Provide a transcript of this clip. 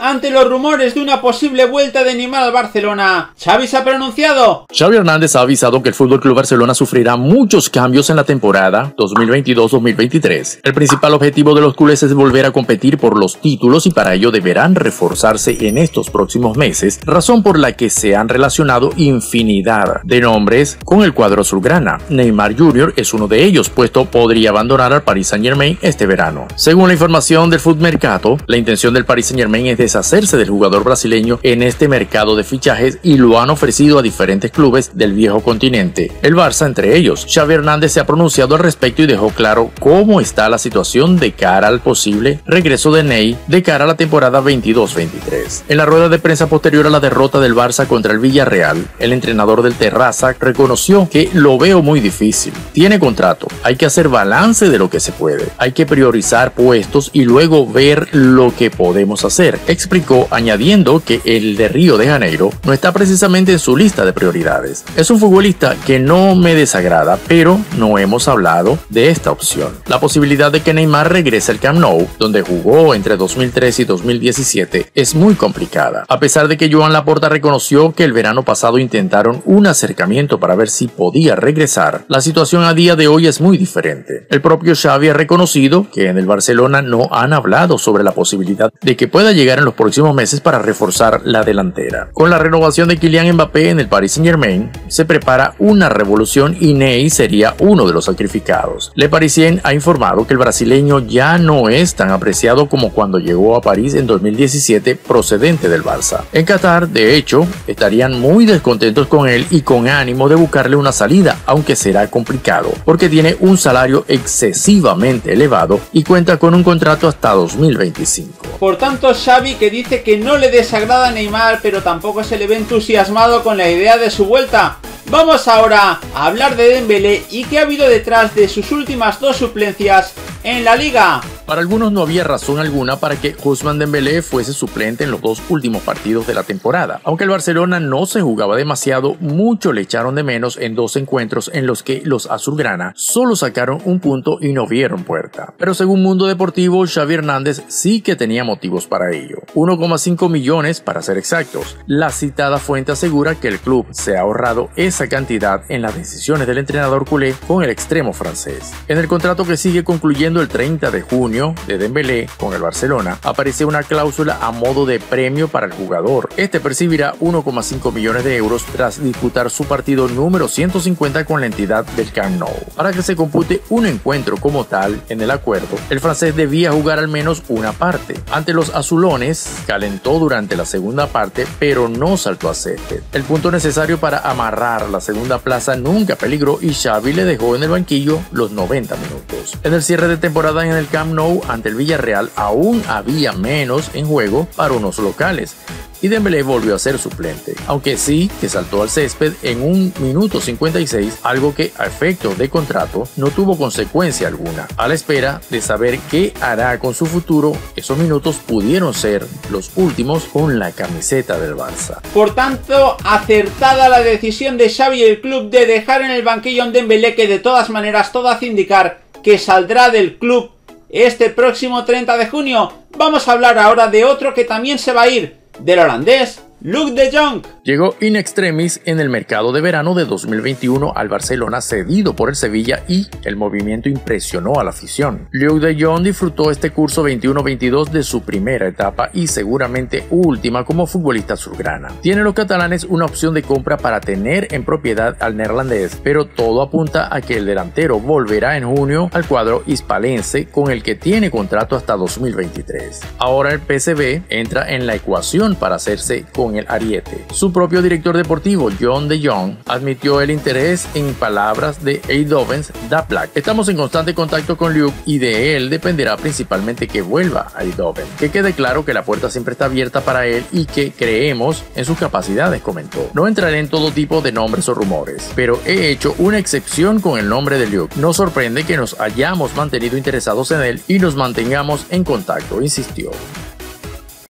ante los rumores de una posible vuelta de Neymar al Barcelona. Xavi se ha pronunciado. Xavi Hernández ha avisado que el Fútbol Club Barcelona sufrirá muchos cambios en la temporada 2022-2023. El principal objetivo de los culés es volver a competir por los títulos y para ello deberán reforzarse en estos próximos meses, razón por la que se han relacionado infinidad de nombres con el cuadro azulgrana. Neymar Jr. es uno de ellos, puesto podría abandonar al Paris Saint Germain este verano. Según la información del Foot Mercato, la intención del Paris Saint Germain es deshacerse del jugador brasileño en este mercado de fichajes y lo han ofrecido a diferentes clubes del viejo continente. El Barça entre ellos. Xavi Hernández se ha pronunciado al respecto y dejó claro cómo está la situación de cara al posible regreso de Ney de cara a la temporada 22-23. En la rueda de prensa posterior a la derrota del Barça contra el Villarreal, el entrenador del Terraza reconoció que lo veo muy difícil. Tiene contrato, hay que hacer balance de lo que se puede, hay que priorizar puestos y luego ver lo que podemos hacer, explicó añadiendo que el de Río de Janeiro no está precisamente en su lista de prioridades. Es un futbolista que no me desagrada, pero no hemos hablado de esta opción. La posibilidad de que Neymar regrese al Camp Nou, donde jugó entre 2003 y 2017, es muy complicada. A pesar de que Joan Laporta reconoció que el verano pasado intentaron un acercamiento para ver si podía regresar, la situación a día de hoy es muy diferente. El propio Xavi ha reconocido que en el Barcelona no han hablado sobre la posibilidad de que pueda llegar en los próximos meses para reforzar la delantera. Con la renovación de Kylian Mbappé en el Paris Saint Germain, se prepara una revolución y Ney sería uno de los sacrificados. Le Parisien ha informado que el brasileño ya no es tan apreciado como cuando llegó a París en 2017 procedente del Barça. En Qatar, de hecho, estarían muy descontentos con él y con ánimo de buscarle una salida, aunque será complicado, porque tiene un salario excesivamente elevado y cuenta con un contrato hasta 2025. Por tanto, Xavi que dice que no le desagrada Neymar, pero tampoco se le ve entusiasmado con la idea de su vuelta. Vamos ahora a hablar de Dembélé y qué ha habido detrás de sus últimas dos suplencias en la liga. Para algunos no había razón alguna para que Ousmane Dembélé fuese suplente en los dos últimos partidos de la temporada. Aunque el Barcelona no se jugaba demasiado, mucho le echaron de menos en dos encuentros en los que los azulgrana solo sacaron un punto y no vieron puerta. Pero según Mundo Deportivo, Xavi Hernández sí que tenía motivos para ello. 1,5 millones para ser exactos. La citada fuente asegura que el club se ha ahorrado esa cantidad en las decisiones del entrenador culé con el extremo francés. En el contrato que sigue concluyendo el 30 de junio, de Dembélé con el Barcelona, aparece una cláusula a modo de premio para el jugador. Este percibirá 1,5 millones de euros tras disputar su partido número 150 con la entidad del Camp Nou. Para que se compute un encuentro como tal en el acuerdo, el francés debía jugar al menos una parte. Ante los azulones, calentó durante la segunda parte, pero no saltó a césped. El punto necesario para amarrar la segunda plaza nunca peligró y Xavi le dejó en el banquillo los 90 minutos. En el cierre de temporada en el Camp Nou, ante el Villarreal aún había menos en juego para unos locales y Dembélé volvió a ser suplente, aunque sí que saltó al césped en un minuto 56, algo que a efecto de contrato no tuvo consecuencia alguna. A la espera de saber qué hará con su futuro, esos minutos pudieron ser los últimos con la camiseta del Barça. Por tanto, acertada la decisión de Xavi el club de dejar en el banquillo a Dembélé que de todas maneras todo hace indicar que saldrá del club este próximo 30 de junio. Vamos a hablar ahora de otro que también se va a ir, del holandés Luke de Jong. Llegó in extremis en el mercado de verano de 2021 al Barcelona cedido por el Sevilla y el movimiento impresionó a la afición. Luke de Jong disfrutó este curso 21-22 de su primera etapa y seguramente última como futbolista surgrana. Tienen los catalanes una opción de compra para tener en propiedad al neerlandés, pero todo apunta a que el delantero volverá en junio al cuadro hispalense con el que tiene contrato hasta 2023. Ahora el PSV entra en la ecuación para hacerse con el ariete. Su propio director deportivo, John de Jong, admitió el interés en palabras de Eidovens Daplak. Estamos en constante contacto con Luke y de él dependerá principalmente que vuelva a Eindhoven. Que quede claro que la puerta siempre está abierta para él y que creemos en sus capacidades, comentó. No entraré en todo tipo de nombres o rumores, pero he hecho una excepción con el nombre de Luke. No sorprende que nos hayamos mantenido interesados en él y nos mantengamos en contacto, insistió.